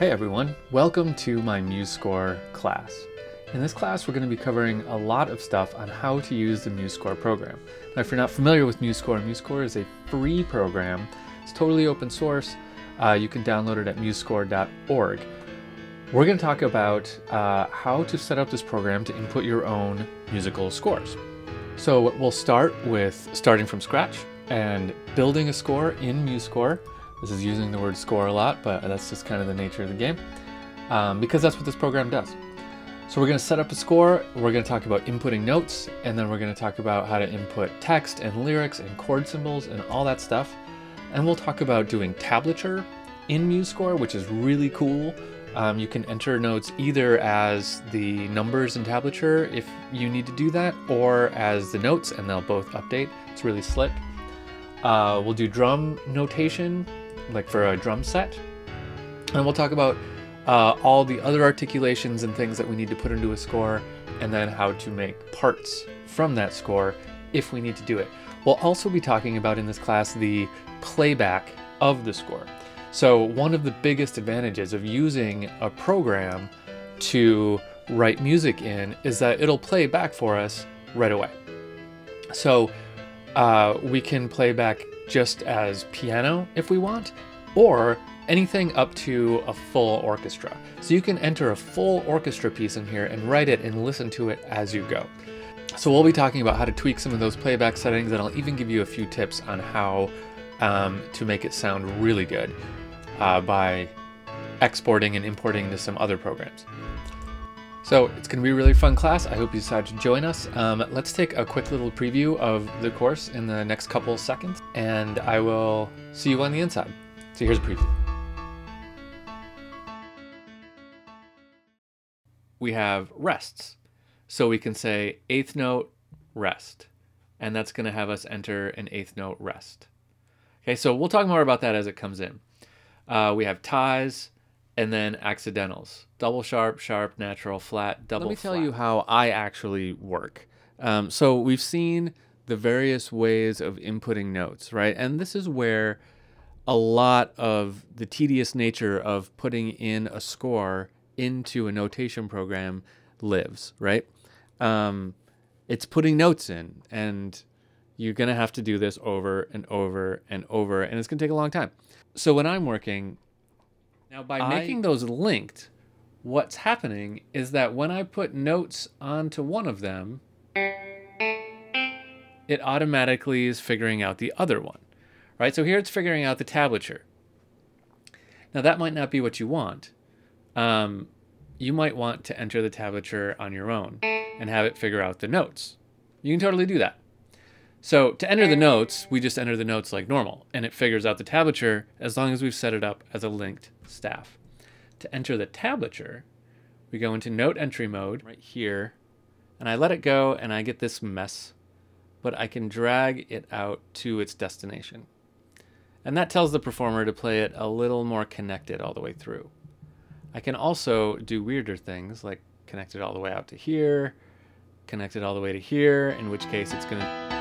Hey everyone, welcome to my MuseScore class. In this class, we're going to be covering a lot of stuff on how to use the MuseScore program. Now, if you're not familiar with MuseScore, MuseScore is a free program. It's totally open source. Uh, you can download it at musescore.org. We're going to talk about uh, how to set up this program to input your own musical scores. So we'll start with starting from scratch and building a score in MuseScore. This is using the word score a lot, but that's just kind of the nature of the game um, because that's what this program does. So we're going to set up a score, we're going to talk about inputting notes, and then we're going to talk about how to input text and lyrics and chord symbols and all that stuff. And we'll talk about doing tablature in MuseScore, which is really cool. Um, you can enter notes either as the numbers in tablature if you need to do that, or as the notes, and they'll both update. It's really slick. Uh, we'll do drum notation like for a drum set. And we'll talk about uh, all the other articulations and things that we need to put into a score, and then how to make parts from that score if we need to do it. We'll also be talking about in this class the playback of the score. So one of the biggest advantages of using a program to write music in is that it'll play back for us right away. So uh, we can play back just as piano if we want, or anything up to a full orchestra. So you can enter a full orchestra piece in here and write it and listen to it as you go. So we'll be talking about how to tweak some of those playback settings and I'll even give you a few tips on how um, to make it sound really good uh, by exporting and importing into some other programs. So it's going to be a really fun class. I hope you decide to join us. Um, let's take a quick little preview of the course in the next couple seconds, and I will see you on the inside. So here's a preview. We have rests. So we can say eighth note rest, and that's going to have us enter an eighth note rest. Okay, so we'll talk more about that as it comes in. Uh, we have ties, and then accidentals. Double sharp, sharp, natural, flat, double Let me flat. tell you how I actually work. Um, so we've seen the various ways of inputting notes, right? And this is where a lot of the tedious nature of putting in a score into a notation program lives, right? Um, it's putting notes in, and you're going to have to do this over and over and over, and it's going to take a long time. So when I'm working, now, by I... making those linked, what's happening is that when I put notes onto one of them, it automatically is figuring out the other one, right? So here it's figuring out the tablature. Now that might not be what you want. Um, you might want to enter the tablature on your own and have it figure out the notes. You can totally do that. So to enter the notes, we just enter the notes like normal, and it figures out the tablature as long as we've set it up as a linked staff. To enter the tablature, we go into note entry mode right here, and I let it go and I get this mess, but I can drag it out to its destination. And that tells the performer to play it a little more connected all the way through. I can also do weirder things like connect it all the way out to here, connect it all the way to here, in which case it's going to